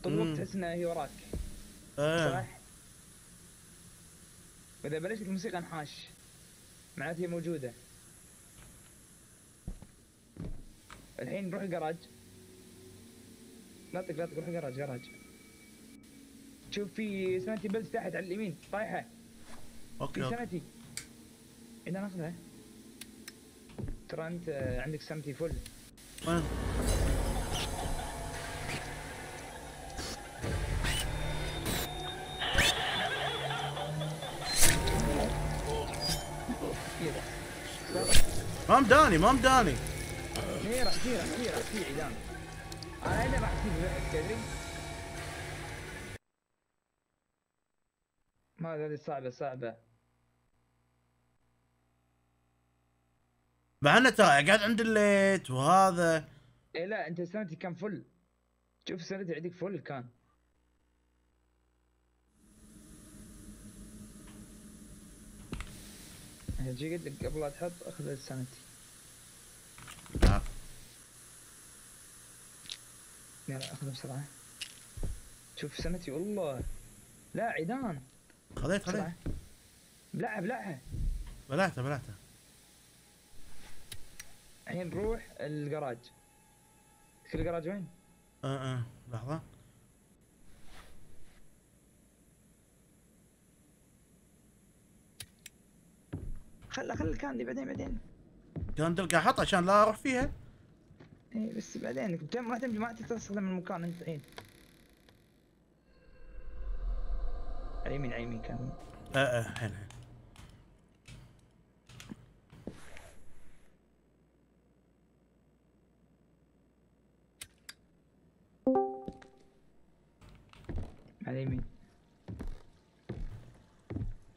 طول الوقت. تحس إنها هي وراك. إيه صح؟ وإذا بلشت الموسيقى انحاش معناته هي موجودة. الحين نروح الجراج لا تطق لا تطق روح الجراج جراج شوف في sanity pills تحت على اليمين طايحة. أوكي في sanity اذا ناخذها ترى أنت عندك sanity full. وين؟ ما مداني ما مداني. كثيرة كثيرة كثيرة كثير عيدان أنا تدري؟ ما هذه صعبة صعبة. مع انه ترى قاعد عند الليت وهذا. إيه لا أنت سنتي كان فل. شوف سنتي عندك فل كان. جي قلت لك قبل لا تحط أخذ سنتي لا يلا أخذ بسرعة. شوف سنتي والله. لا عيدان. خذيت خذيت. بلعها بلعها. بلعته بلعته الحين نروح الجراج تذكر الجراج وين؟ آه آه. لحظة. خل خل الكاندي بعدين بعدين. كان تلقى حط عشان لا أروح فيها. اي بس بعدين ما تمشي ما تقدر تستخدم المكان أنت الحين. على يمين على يمين كان. آه آه الحين الحين. على يمين.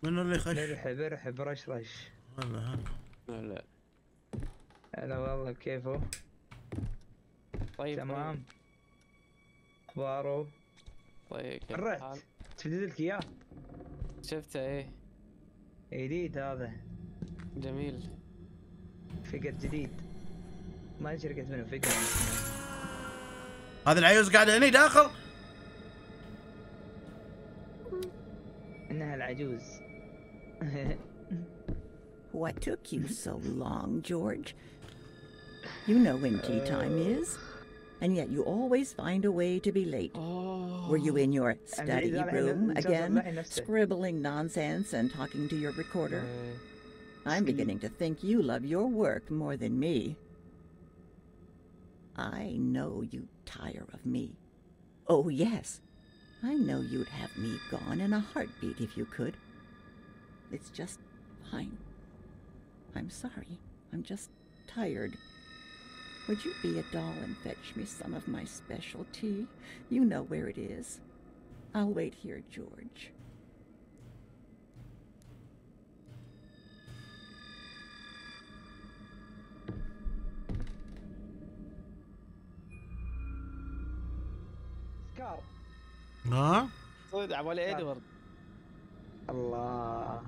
منو اللي خش؟ برحب برحب رش رش. هلا هلا لا لا. هلا والله كيفه؟ طيب تمام. أخباره؟ طيب الحال؟ تفدد لك إياه؟ شفته إيه. جديد هذا. جميل. فقر جديد. ما أدري شركة منه فقر هذا العيوز قاعد هني داخل؟ إنها العجوز. What took you so long, George? You know when tea time is, and yet you always find a way to be late. Oh. Were you in your study room again, scribbling nonsense and talking to your recorder? I'm beginning to think you love your work more than me. I know you tire of me. Oh, yes. I know you'd have me gone in a heartbeat if you could. It's just fine. I'm sorry. I'm just tired. Would you be a doll and fetch me some of my special tea? You know where it is. I'll wait here, George. سكار ها صدق على ادوارد الله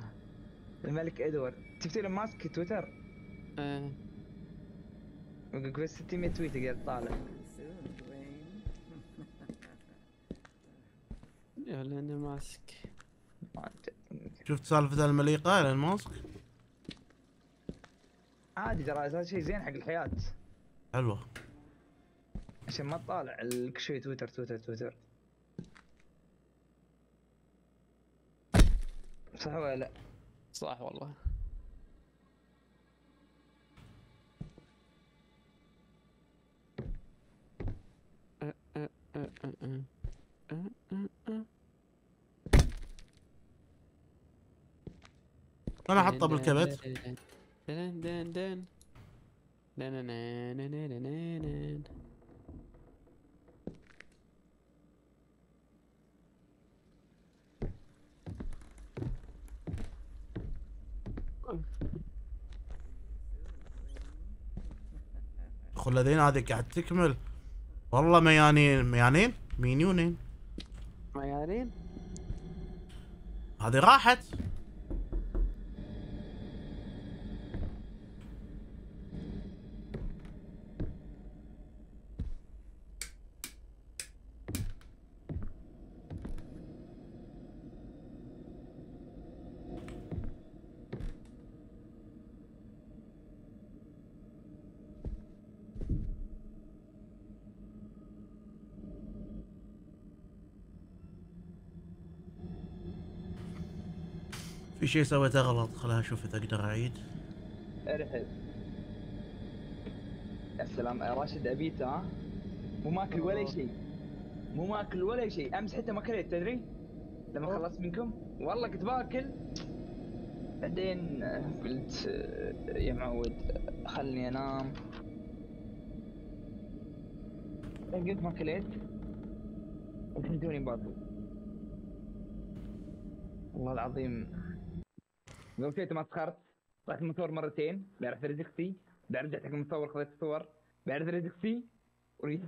الملك ادوارد شفت له ماسك تويتر إيه. بس 600 تويت قاعد طالع. يا لأنه ماسك. شفت سالفة المليقة ايلون ماسك عادي ترى هذا شيء زين حق الحياة حلوة عشان ما تطالع ال- كل شوي تويتر تويتر تويتر صح ولا لا؟ صح والله أنا حطه بالكبت دن دن دن دن خلدين هذه قاعد تكمل. والله ميانين ميانين؟ مينيونين. ميارين هذه راحت. في شيء سويته غلط خلها أشوف إذا أقدر أعيد. أرحب. يا سلام يا راشد أبيت ها؟ مو ماكل ولا شيء. مو ماكل ولا شيء. أمس حتى ما كليت تدري؟ لما خلصت منكم. والله كنت باكل. بعدين آه، قلت آه، يا معود آه، خلني أنام. بعدين قلت ما كليت. الحين توني باكل. والله العظيم شيء ما سخرت طلعت المصور مرتين. بعرف رزقتي بعد رجعت حق المصور خذيت صور بعرف رزقتي وريت.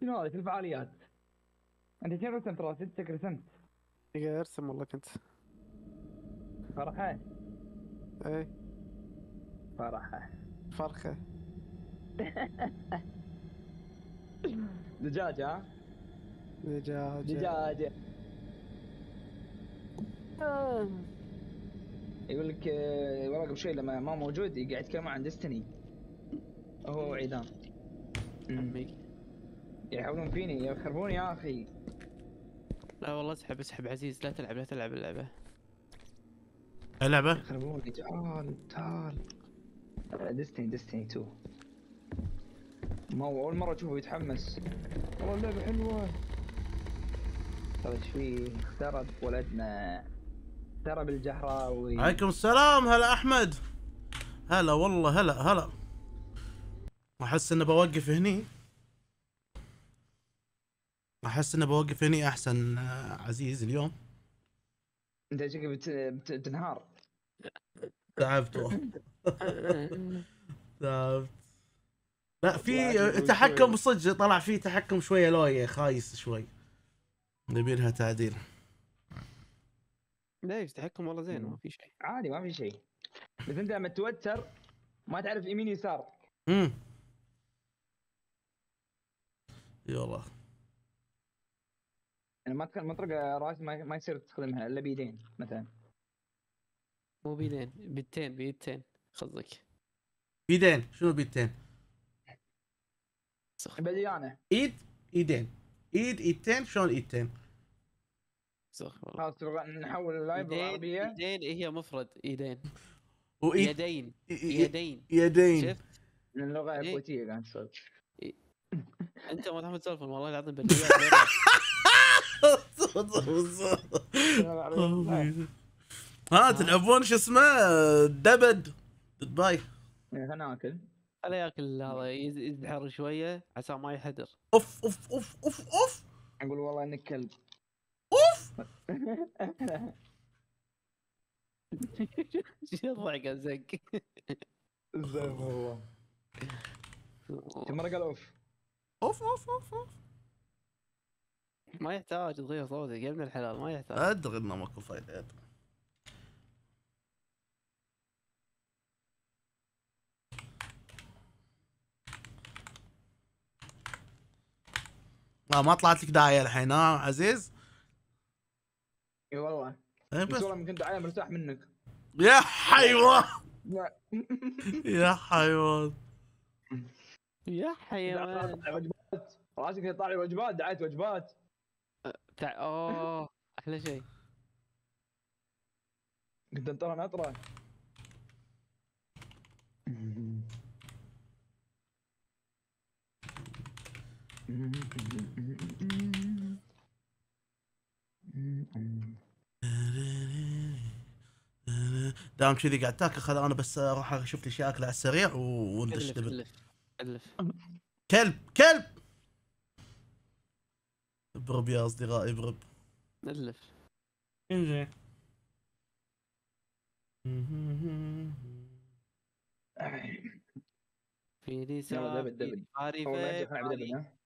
شنو هذا في الفعاليات؟ أنت شنو رسمت؟ راسي انت رسمت. دقيقة أرسم والله كنت. فرحة؟ إيه. فرحة. فرخة. دجاجة. ها؟ دجاجة. يقول لك آه، والله قبل شوي لما ما موجود قاعد يتكلم عن ديستني هو عيدان أمم. عمي. يحاولون فيني يخربوني يا أخي. لا والله اسحب اسحب عزيز لا تلعب لا تلعب اللعبة. اللعبة يخربوني. تعال تعال. ديستني ديستني 2 ما هو أول مرة أشوفه يتحمس. والله اللعبة حلوة. ترى إيش فيه اخترب ولدنا. اخترب الجهراوي عليكم السلام هلا أحمد. هلا والله هلا هلا. أحس إني بوقف هني. أحس إني بوقف هني أحسن آه، عزيز اليوم. أنت شكلك بت... بت... بتنهار. تعبت. والله. تعبت. لا في تحكم صدق طلع فيه تحكم شوية لوية خايس شوي. نبي لها تعديل. ليش تحكم والله زين ما في شيء. عادي ما في شيء. بس انت لما تتوتر ما تعرف يمين يسار. امم اي والله يعني ما تكون مطرقة رأس ما, ما يصير تستخدمها إلا بيدين مثلا. مو بيدين بيدتين بيدتين قصدك. بيدين شنو بيدتين بديانه إيد إيدين. إيد إيدتين شلون إيدتين؟ خلاص تبغى نحول اللايف إيدين بالعربيه إيدين هي مفرد إيدين. وايد يدين يدين. يدين. شفت؟ من اللغة إيه. الكويتيه قاعد تسولف أنت ما تحمل تلفون والله العظيم ها تلعبون شو اسمه؟ دبد. باي. خلينا ناكل. خليه ياكل هذا يز- يزحر شوية. عشان ما يحدر. أوف أوف أوف أوف أوف. نقول والله إنك كلب شو الضحكه زق استغفر الله كم مره قال أوف. أوف أوف أوف أوف. ما يحتاج تغير صوتك يا ابن الحلال ما يحتاج. ادري إنه ماكو فايدة أدري. آه ما طلعت لك داعيه الحين ها عزيز؟ إي والله. إيه بس والله كنت عايم مرتاح منك. يا حيوان. يا حيوان. يا حيوان. راسك يطلع وجبات دعيت وجبات. تع... أوه أحلى شيء. كنت انطر نطره دام كذي قاعد تاكل خل أنا بس أروح أشوف لي شيء اكله على السريع وندش كلف دبل كلب كلب! برب يا أصدقائي برب نلف انزين. في يلا